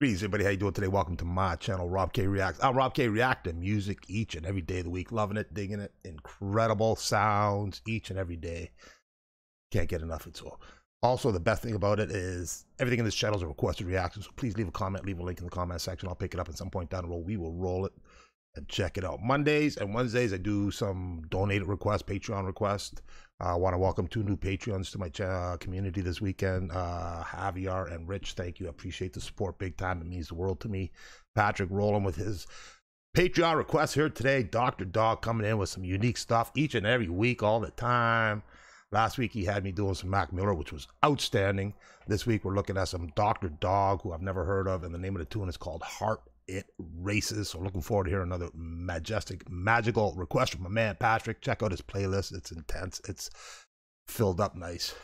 Greetings, everybody. How you doing today? Welcome to my channel, Rob K Reacts. I'm Rob K Reacting music each and every day of the week. Loving it, digging it. Incredible sounds each and every day. Can't get enough of it. So, also the best thing about it is everything in this channel is a requested reaction. So please leave a comment, leave a link in the comment section. I'll pick it up at some point down the road. We will roll it and check it out. Mondays and Wednesdays, I do some donated requests, Patreon requests. I want to welcome two new Patreons to my uh, community this weekend. Uh, Javier and Rich, thank you. I appreciate the support big time. It means the world to me. Patrick rolling with his Patreon request here today. Dr. Dog coming in with some unique stuff each and every week, all the time. Last week he had me doing some Mac Miller, which was outstanding. This week we're looking at some Dr. Dog, who I've never heard of, and the name of the tune is called Heart It Races. So looking forward to hearing another majestic, magical request from my man Patrick. Check out his playlist. It's intense. It's filled up nice.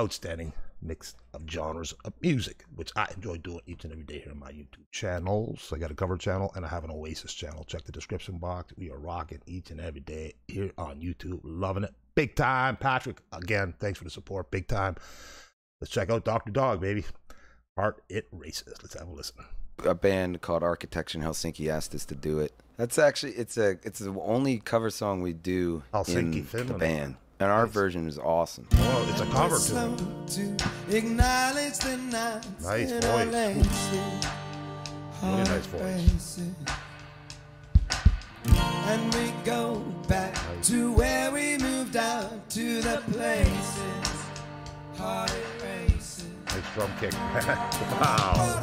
Outstanding mix of genres of music, which I enjoy doing each and every day here on my YouTube channels. I got a cover channel and I have an Oasis channel. Check the description box. We are rocking each and every day here on YouTube. Loving it. Big time. Patrick, again, thanks for the support. Big time. Let's check out Dr. Dog, baby. Heart It Races. Let's have a listen. A band called Architecture in Helsinki asked us to do it. That's actually it's a it's the only cover song we do Helsinki, in Finland. the band. And our Nice. version is awesome. Oh, it's a cover tune. Acknowledge the nights Nice our voice. laces, Really nice voice. And we go back Nice. to where we moved out to the places. Heart it races. Nice drum kick. wow.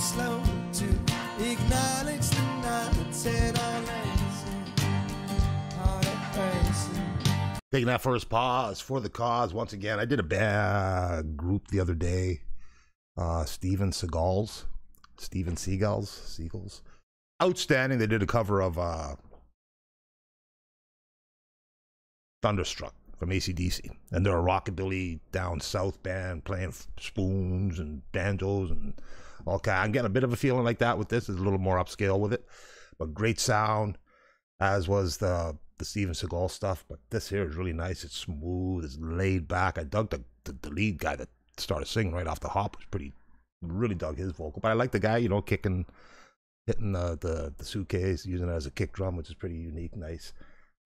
slow to acknowledge the our laces. Hearted. Taking that first pause for the cause once again. I did a bad group the other day. Uh, Steve'n'Seagulls, Steven Seagulls, Seagulls, outstanding. They did a cover of uh, Thunderstruck from AC/DC, and they're a rockabilly down south band playing spoons and banjos and kind. I'm getting a bit of a feeling like that with this. It's a little more upscale with it, but great sound as was the the Steven Seagal stuff. But this here is really nice. It's smooth. It's laid back. I dug the, the the lead guy that started singing right off the hop was pretty. Really dug his vocal. But I like the guy, you know, kicking, hitting the the, the suitcase, using it as a kick drum, which is pretty unique, nice.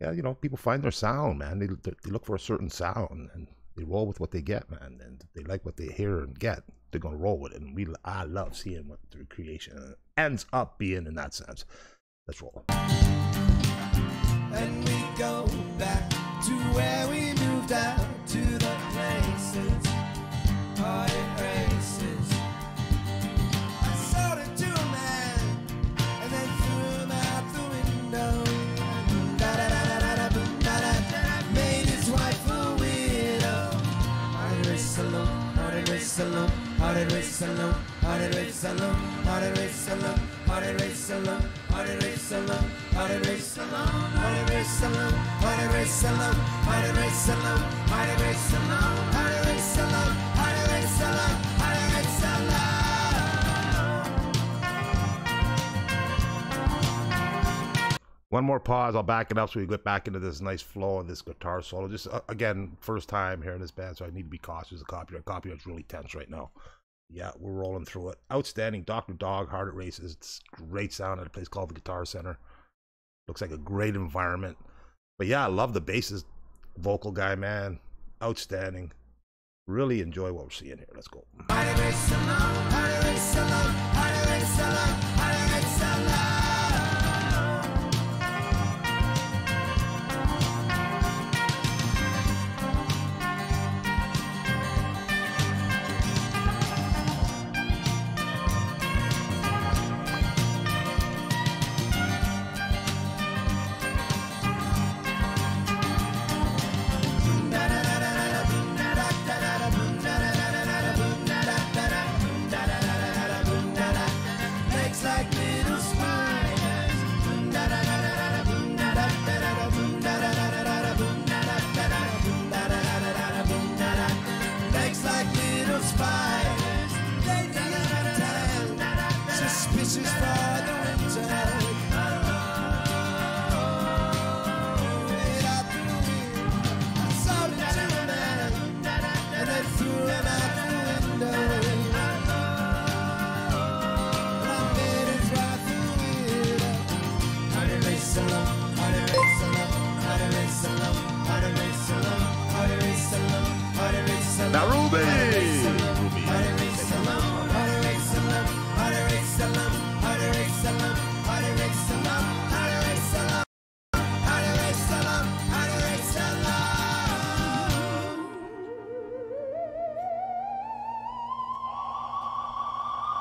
Yeah, you know, people find their sound, man. They they look for a certain sound and they roll with what they get, man. And they like what they hear and get. They're gonna roll with it. And we, I love seeing what their creation ends up being in that sense. Let's roll. Alone, hearted race alone, hearted race alone, hearted race alone, hearted race alone. One more pause. I'll back it up so we get back into this nice flow of this guitar solo. Just uh, again, first time hearing this band, so I need to be cautious of copyright. Copyright's really tense right now. Yeah, we're rolling through it. Outstanding, Doctor Dog, Heart It Races. It's great sound at a place called the Guitar Center. Looks like a great environment. But yeah, I love the bassist, vocal guy, man. Outstanding. Really enjoy what we're seeing here. Let's go. Wishes for the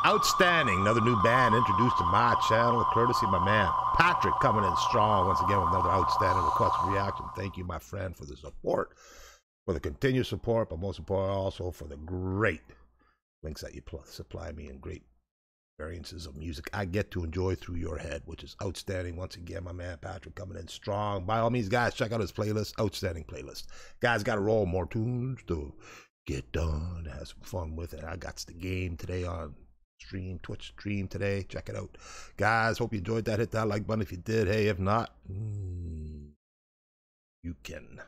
Outstanding. Another new band introduced to my channel, courtesy of my man Patrick coming in strong once again with another outstanding request for reaction. Thank you, my friend, for the support, for the continued support, but most importantly, also for the great links that you supply me and great variances of music I get to enjoy through your head, which is outstanding. Once again, my man Patrick coming in strong. By all means, guys, check out his playlist. Outstanding playlist. Guys, got to roll more tunes to get done. Have some fun with it. I got the game today on stream, Twitch stream today. Check it out. Guys, hope you enjoyed that. Hit that like button if you did. Hey, if not, mm, you can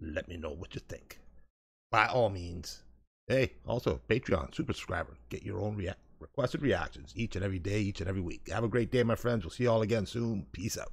let me know what you think. By all means. Hey, also Patreon, super subscriber. Get your own requested reactions each and every day, each and every week. Have a great day, my friends. We'll see you all again soon. Peace out.